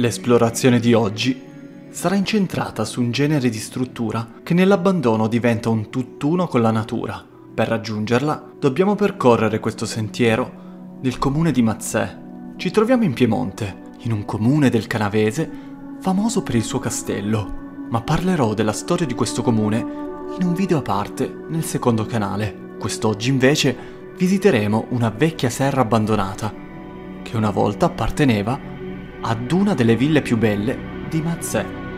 L'esplorazione di oggi sarà incentrata su un genere di struttura che nell'abbandono diventa un tutt'uno con la natura. Per raggiungerla dobbiamo percorrere questo sentiero nel comune di Mazzè. Ci troviamo in Piemonte, in un comune del Canavese famoso per il suo castello, ma parlerò della storia di questo comune in un video a parte nel secondo canale. Quest'oggi invece visiteremo una vecchia serra abbandonata che una volta apparteneva ad una delle ville più belle di Mazzè.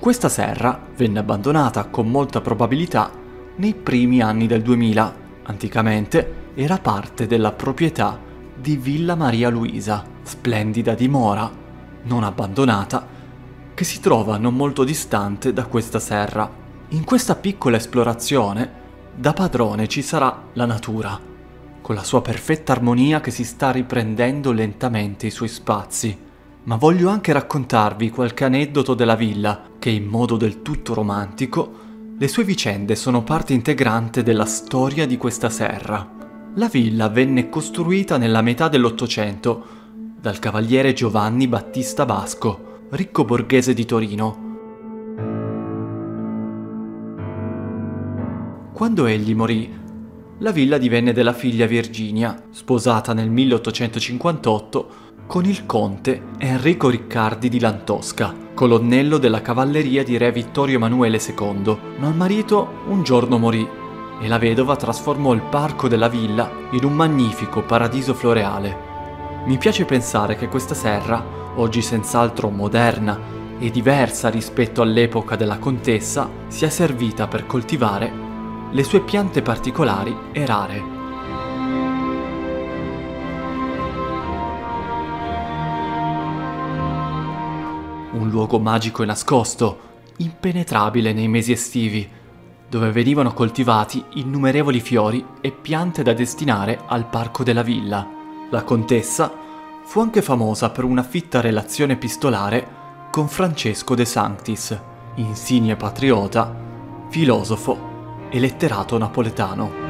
Questa serra venne abbandonata con molta probabilità nei primi anni del 2000. Anticamente era parte della proprietà di Villa Maria Luisa, splendida dimora, non abbandonata, che si trova non molto distante da questa serra. In questa piccola esplorazione, da padrone ci sarà la natura, con la sua perfetta armonia che si sta riprendendo lentamente i suoi spazi ma voglio anche raccontarvi qualche aneddoto della villa che in modo del tutto romantico le sue vicende sono parte integrante della storia di questa serra. La villa venne costruita nella metà dell'Ottocento dal cavaliere Giovanni Battista Basco, ricco borghese di Torino. Quando egli morì, la villa divenne della figlia Virginia, sposata nel 1858 con il conte Enrico Riccardi di Lantosca, colonnello della cavalleria di re Vittorio Emanuele II, ma il marito un giorno morì e la vedova trasformò il parco della villa in un magnifico paradiso floreale. Mi piace pensare che questa serra, oggi senz'altro moderna e diversa rispetto all'epoca della contessa, sia servita per coltivare le sue piante particolari e rare. Un luogo magico e nascosto, impenetrabile nei mesi estivi, dove venivano coltivati innumerevoli fiori e piante da destinare al parco della villa. La contessa fu anche famosa per una fitta relazione epistolare con Francesco de Sanctis, insigne patriota, filosofo e letterato napoletano.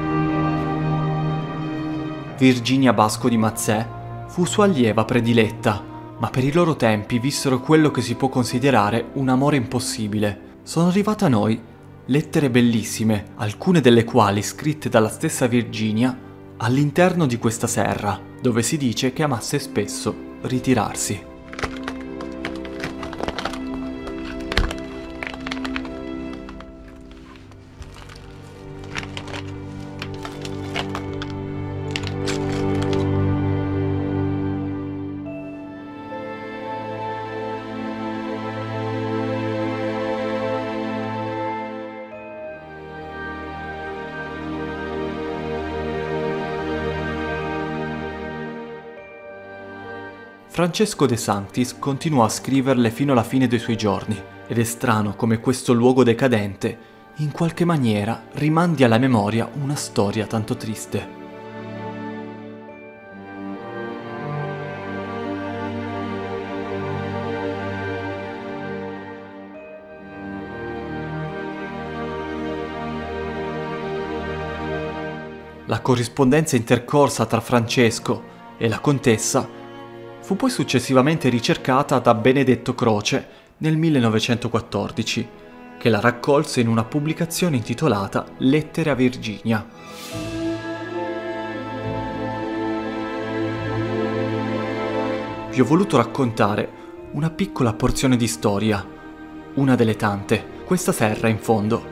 Virginia Basco di Mazzè fu sua allieva prediletta ma per i loro tempi vissero quello che si può considerare un amore impossibile. Sono arrivate a noi lettere bellissime, alcune delle quali scritte dalla stessa Virginia all'interno di questa serra, dove si dice che amasse spesso ritirarsi. Francesco De Sanctis continuò a scriverle fino alla fine dei suoi giorni, ed è strano come questo luogo decadente, in qualche maniera, rimandi alla memoria una storia tanto triste. La corrispondenza intercorsa tra Francesco e la contessa Fu poi successivamente ricercata da Benedetto Croce nel 1914, che la raccolse in una pubblicazione intitolata Lettere a Virginia. Vi ho voluto raccontare una piccola porzione di storia, una delle tante. Questa serra, in fondo,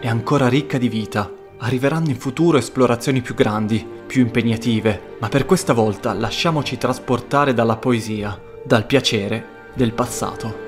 è ancora ricca di vita. Arriveranno in futuro esplorazioni più grandi, più impegnative, ma per questa volta lasciamoci trasportare dalla poesia, dal piacere del passato.